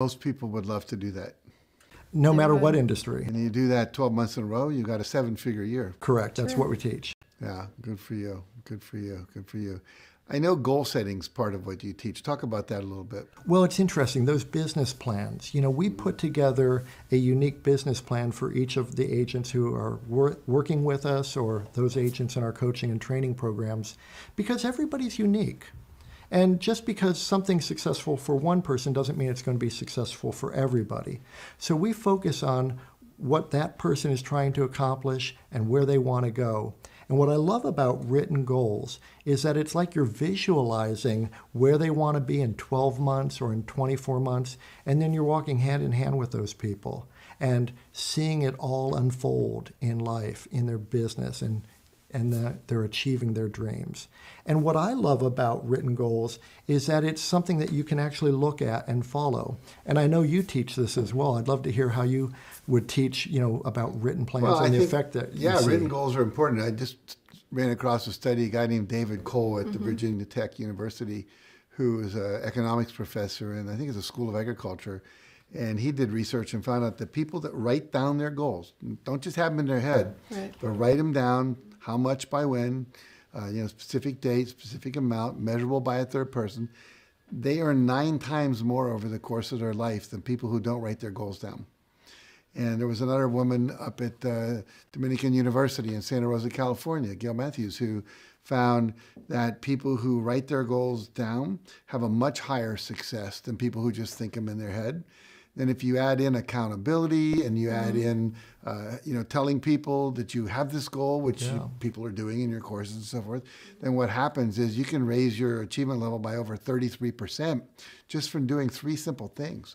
Most people would love to do that. No matter what industry. And you do that 12 months in a row, you got a seven figure year. Correct. That's what we teach. Yeah, good for you. Good for you. Good for you. I know goal setting's part of what you teach. Talk about that a little bit. Well, it's interesting. Those business plans, you know, we put together a unique business plan for each of the agents who are wor- working with us or those agents in our coaching and training programs because everybody's unique. And just because something's successful for one person doesn't mean it's going to be successful for everybody. So we focus on what that person is trying to accomplish and where they want to go. And what I love about written goals is that it's like you're visualizing where they want to be in 12 months or in 24 months, and then you're walking hand in hand with those people and seeing it all unfold in life, in their business, and and that they're achieving their dreams. And what I love about written goals is that it's something that you can actually look at and follow. And I know you teach this as well. I'd love to hear how you would teach, you know, about written plans Well, I and the think- effect that Yeah, you see. written goals are important. I just ran across a study, a guy named David Kohl at the mm-hmm. Virginia Tech University, who is an economics professor and I think it's a school of agriculture. And he did research and found out that people that write down their goals, don't just have them in their head, Right. but write them down, how much by when, uh, you know, specific date, specific amount, measurable by a third person. They earn nine times more over the course of their life than people who don't write their goals down. And there was another woman up at uh, Dominican University in Santa Rosa, California, Gail Matthews, who found that people who write their goals down have a much higher success than people who just think them in their head. Then if you add in accountability and you add in, uh, you know, telling people that you have this goal, which you- people are doing in your courses and so forth, then what happens is you can raise your achievement level by over 33% just from doing three simple things.